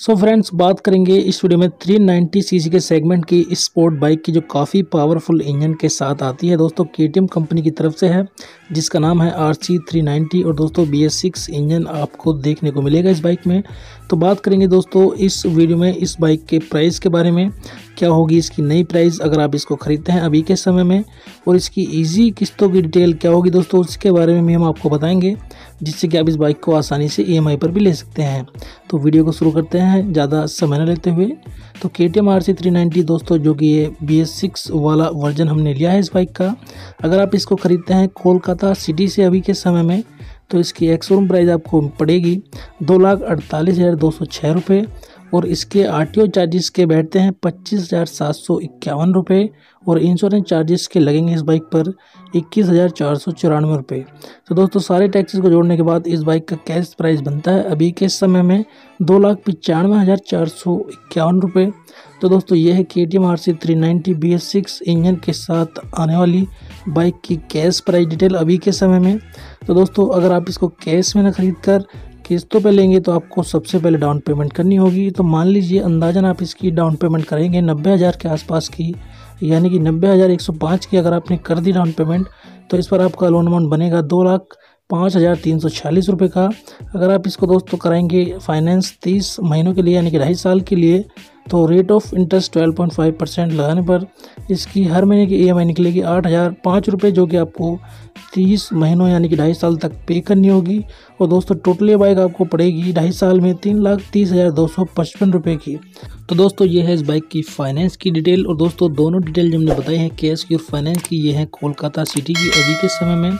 सो so friends बात करेंगे इस वीडियो में 390 सीसी के सेगमेंट की स्पोर्ट बाइक की जो काफ़ी पावरफुल इंजन के साथ आती है। दोस्तों के कंपनी की तरफ़ से है, जिसका नाम है आर सी और दोस्तों बी इंजन आपको देखने को मिलेगा इस बाइक में। तो बात करेंगे दोस्तों इस वीडियो में इस बाइक के प्राइस के बारे में, क्या होगी इसकी नई प्राइस अगर आप इसको ख़रीदते हैं अभी के समय में, और इसकी ईजी किस्तों की डिटेल क्या होगी दोस्तों, उसके बारे में भी हम आपको बताएँगे, जिससे कि आप इस बाइक को आसानी से EMI पर भी ले सकते हैं। तो वीडियो को शुरू करते हैं। ज़्यादा समय न लेते हुए। तो K T M R C three ninety दोस्तों, जो कि ये बी एस सिक्स वाला वर्जन हमने लिया है इस बाइक का। अगर आप इसको ख़रीदते हैं कोलकाता सिटी से अभी के समय में तो इसकी एक्सोरूम प्राइस आपको पड़ेगी दो लाख अड़तालीस हज़ार दो सौ छः रुपये और इसके आर टी ओ चार्जेस के बैठते हैं पच्चीस हज़ार सात सौ इक्यावन रुपये और इंश्योरेंस चार्जेस के लगेंगे इस बाइक पर इक्कीस हज़ार चार सौ चौरानवे रुपये तो दोस्तों, सारे टैक्सेस को जोड़ने के बाद इस बाइक का कैश प्राइस बनता है। अभी के समय में दो लाख पचानवे हज़ार चार सौ इक्यावन रुपये तो दोस्तों, यह है K T M R C three ninety B S six engine के साथ आने वाली बाइक की कैश प्राइस डिटेल अभी के समय में। तो दोस्तों, अगर आप इसको कैश में ना खरीद कर किस्तों पे लेंगे तो आपको सबसे पहले डाउन पेमेंट करनी होगी। तो मान लीजिए अंदाजन आप इसकी डाउन पेमेंट करेंगे नब्बे हज़ार के आसपास की, यानी कि नब्बे हज़ार एक सौ पाँच की अगर आपने कर दी डाउन पेमेंट तो इस पर आपका लोन अमाउंट बनेगा दो लाख पाँच हज़ार तीन सौ छियालीस रुपये का। अगर आप इसको दोस्तों कराएँगे फाइनेंस तीस महीनों के लिए, यानी कि ढाई साल के लिए तो rate of interest twelve point five percent लगाने पर इसकी हर महीने की ई निकलेगी आठ हज़ार पाँच रुपये जो कि आपको तीस महीनों यानी कि ढाई साल तक पे करनी होगी। और दोस्तों टोटल बाइक आपको पड़ेगी ढाई साल में तीन लाख तीस हज़ार दो सौ पचपन रुपये की। तो दोस्तों, ये है इस बाइक की फाइनेंस की डिटेल और दोस्तों, दोनों डिटेल जो हमने बताई है कैश की और फाइनेंस की, ये है कोलकाता सिटी की अभी के समय में।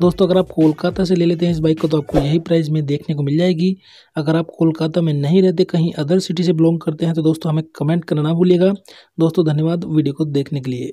दोस्तों, अगर आप कोलकाता से ले लेते हैं इस बाइक को तो आपको यही प्राइस में देखने को मिल जाएगी। अगर आप कोलकाता में नहीं रहते, कहीं अदर सिटी से बिलोंग करते हैं तो दोस्तों हमें कमेंट करना ना भूलिएगा। दोस्तों धन्यवाद वीडियो को देखने के लिए।